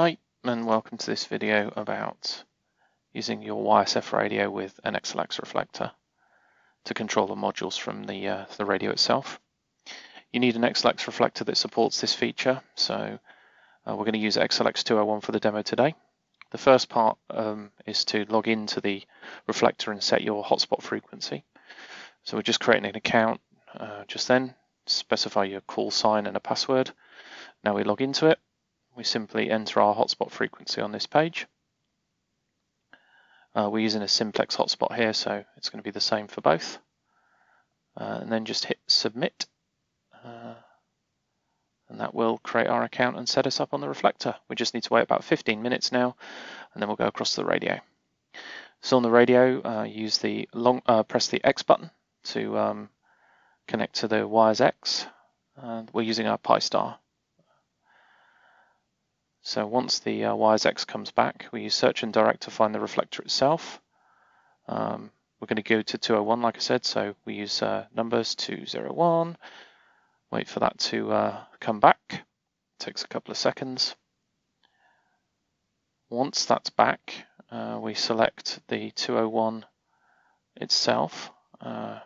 Hi and welcome to this video about using your YSF radio with an XLX reflector to control the modules from the, uh, the radio itself. You need an XLX reflector that supports this feature so uh, we're going to use XLX 201 for the demo today. The first part um, is to log into the reflector and set your hotspot frequency. So we're just creating an account uh, just then, specify your call sign and a password. Now we log into it we simply enter our hotspot frequency on this page. Uh, we're using a simplex hotspot here, so it's going to be the same for both. Uh, and then just hit submit. Uh, and that will create our account and set us up on the reflector. We just need to wait about 15 minutes now, and then we'll go across to the radio. So on the radio, uh, use the long, uh, press the X button to um, connect to the wires X. we're using our Pi-Star so once the uh, comes back, we use search and direct to find the reflector itself. Um, we're going to go to 201, like I said, so we use uh, numbers 201, wait for that to uh, come back. Takes a couple of seconds. Once that's back, uh, we select the 201 itself. Uh,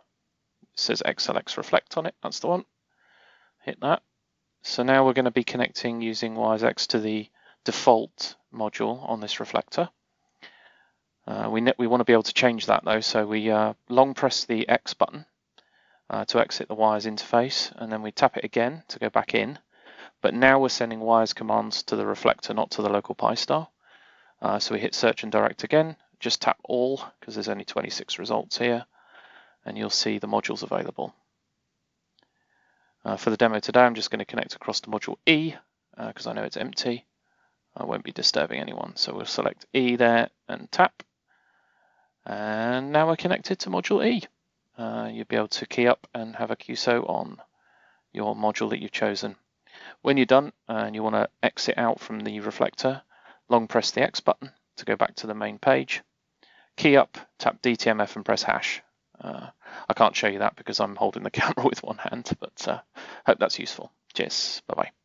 it says XLX reflect on it, that's the one. Hit that. So now we're going to be connecting using WiresX to the default module on this reflector. Uh, we, we want to be able to change that though, so we uh, long press the X button uh, to exit the wires interface, and then we tap it again to go back in. But now we're sending wires commands to the reflector, not to the local Pi-Star. Uh, so we hit search and direct again, just tap all, because there's only 26 results here, and you'll see the modules available. Uh, for the demo today, I'm just going to connect across to module E because uh, I know it's empty. I won't be disturbing anyone. So we'll select E there and tap. And now we're connected to module E. Uh, you'll be able to key up and have a QSO on your module that you've chosen. When you're done and you want to exit out from the reflector, long press the X button to go back to the main page. Key up, tap DTMF and press hash. Uh, I can't show you that because I'm holding the camera with one hand, but uh, hope that's useful. Cheers. Bye bye.